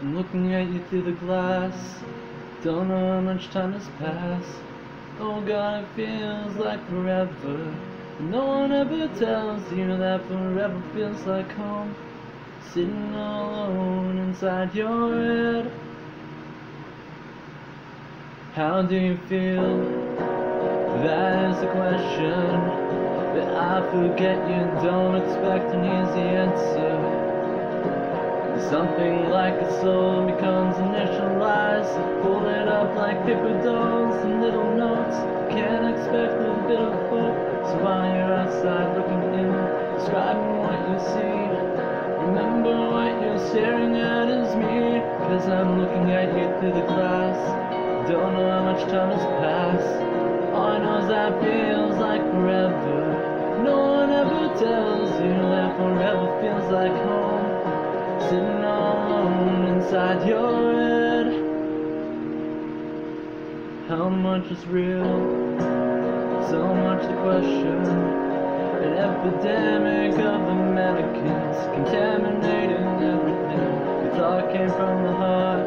I'm looking at you through the glass. Don't know how much time has passed. Oh God, it feels like forever. No one ever tells you that forever feels like home. Sitting alone inside your head. How do you feel? That is the question. That I forget you don't expect an easy answer. Something like a soul becomes initialized Pull it up like paper dolls and little notes. Can't expect a bit of hope. So while you're outside looking in. Describing what you see. Remember what you're staring at is me. Cause I'm looking at you through the glass. Don't know how much time has passed. All I know is that feels like forever. No one ever tells you that forever feels like home Sitting alone inside your head. How much is real? So much to question. An epidemic of the mannequins Contaminating everything. We thought came from the heart.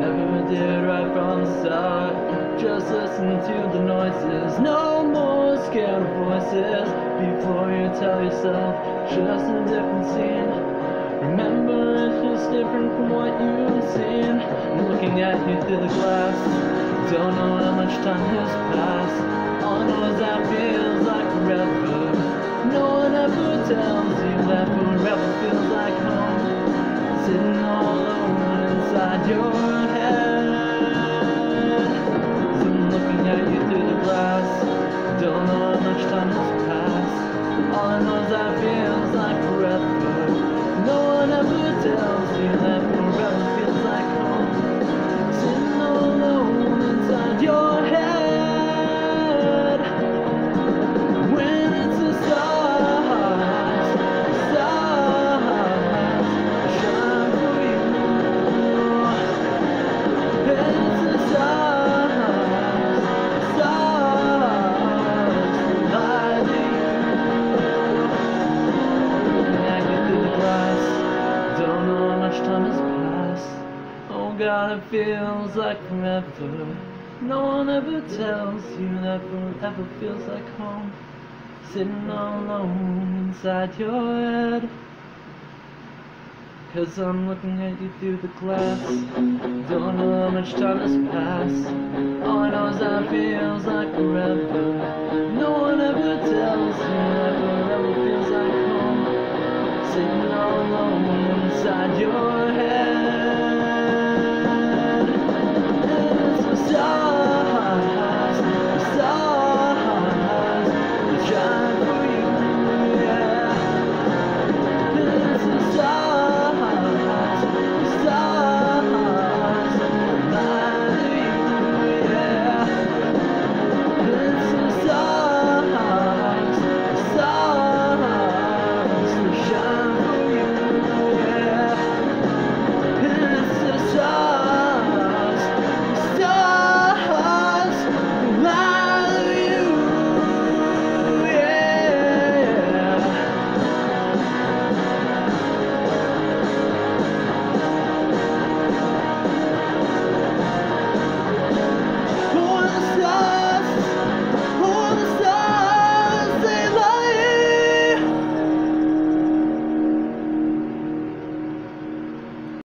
Never did right from the start. Just listen to the noises. No more scared voices. Before you tell yourself Just a different scene Remember, it's just different from what you've seen. I'm looking at you through the glass. Don't know how much time has passed. All I know is that feels like forever. No one ever tells you that forever feels like home. Sitting all alone inside your head. So I'm looking at you through the glass. Don't know how much time has passed. All I know is that feels Much time has passed. Oh God, it feels like forever. No one ever tells you that forever feels like home. Sitting all alone inside your head. Cause I'm looking at you through the glass. Don't know how much time has passed. All I know is that feels like forever.